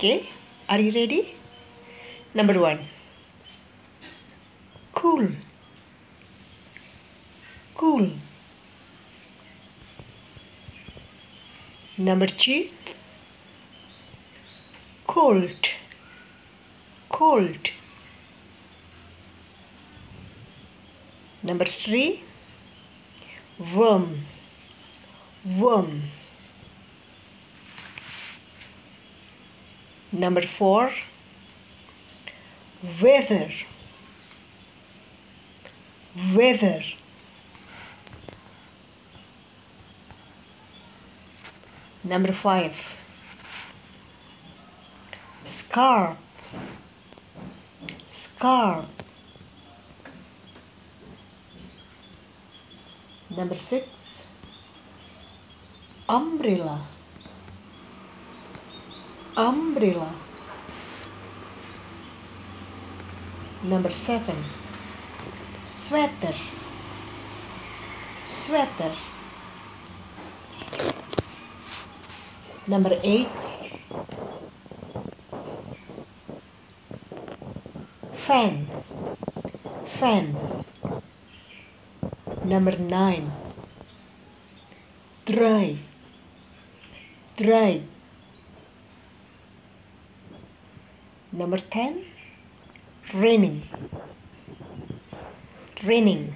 Okay, are you ready? Number one. Cool. Cool. Number two. Cold. Cold. Number three. Worm. Worm. Number four. Weather. Weather. Number five. Scarf. Scarf. Number six. Umbrella. Umbrella. Number seven. Sweater. Sweater. Number eight. Fan. Fan. Number nine. Dry. Dry. Number ten. Raining. Raining.